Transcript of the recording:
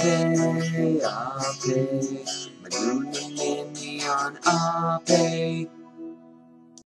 Ape, Ape, Manuna Minion Ape.